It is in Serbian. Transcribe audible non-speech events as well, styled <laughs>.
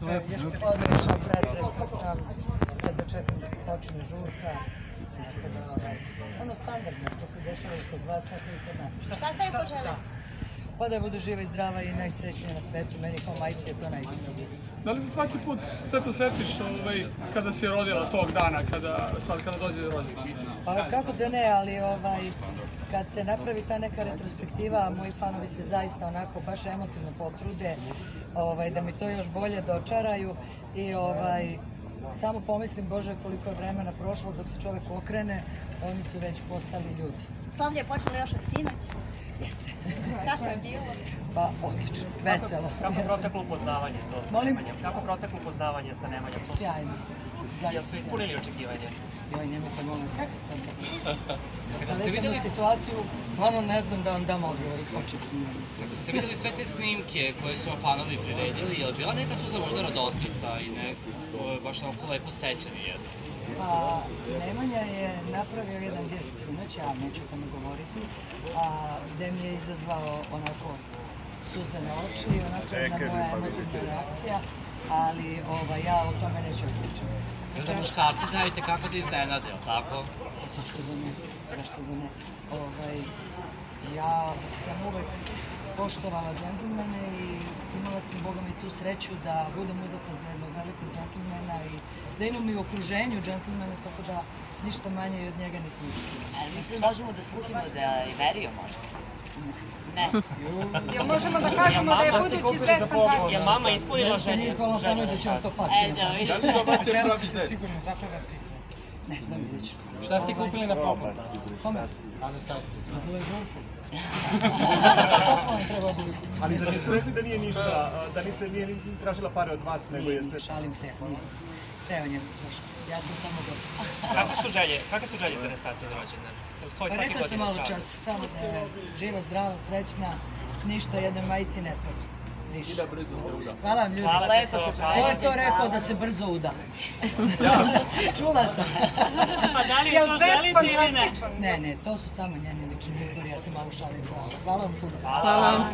Odlično, presrećna sam kada čekam da počne žurka. Da, ovaj, ono standardno što se dešava kod vas, tako i kod nas. Šta ste joj poželjeli? Pa da budu živa i zdrava i najsrećnija na svetu. Meni kao majci je to najbitnije. Da li se svaki put Ceco setiš ovaj, kada si rodila tog dana, kada, sad kada dođe rođendan? Pa kako da ne, ali ovaj, kad se napravi ta neka retrospektiva, moji fanovi se zaista onako baš emotivno potrude ovaj, da mi to još bolje dočaraju i ovaj, samo pomislim, Bože, koliko je vremena prošlo dok se čovek okrene, oni su već postali ljudi. Slavlje je počelo još od sinoć. Jeste. Kako je bilo? Pa, odlično, veselo. Kako proteklo upoznavanje to sa Molim? Nemanjom? Kako proteklo upoznavanje sa Nemanjom? To Sjajno. Jel Zaista su ispunili očekivanje? Joj, nemojte molim, kako sam to? Kada ste videli situaciju, stvarno ne znam da vam dam odgovor, očekivanje. Kada ste videli sve te snimke koje su vam fanovi priredili, je li bila neka suza možda radostrica i neko baš onako lepo sećanje jedno? Pa, Nemanja je napravio jedan gest sinoć, ja neću o tome govoriti, a gde mi je izazvao onako suze na oči i onako jedna moja emotivna reakcija, ali ovaj, ja o tome neću da pričam. Možda muškarci znaju te kako da iznenade, jel tako? Zašto da ne? Zašto da ne? Ovaj, ja sam uvek poštovala džentlmene i imala sam, Boga mi, tu sreću da budem udata za jednog velikog džentlmena i da imam i u okruženju džentlmena, tako da ništa manje i od njega nisam očekivala. Ali mislim da možemo da slutimo da je verio možda. Ne. <laughs> Jel možemo da kažemo da je budući zet fantastičan? Je mama ispunila želje? Nikola želje Panović da će vam to pasti. E, da, vidim. Pero će se sigurno zakladati. Ne znam, vidjet ću. Šta ste kupili na poklon? Kome? Anastasiju. Da bude <laughs> <laughs> Poklon treba da Ali zar niste rekli da nije ništa, da niste nije ni tražila pare od vas, nego je Nije, sve... šalim se, nije. Sve je o njemu trošku. Ja sam samo gost. Kakve su želje? Kakve su želje za Anastasije na rođendan? Koji Pa rekla sam malo čas, samo je živa, zdrava, srećna, ništa jednoj majici ne treba. I da brzo se uda. Hvala vam ljudi. Hvala, Lepo se hvala. Ko je to rekao da se brzo uda? <laughs> <laughs> Čula sam. <laughs> Jel zet fantastičan? Ne, ne, to su samo njeni lični izbori, ja se malo šalim sa Hvala vam puno. Hvala.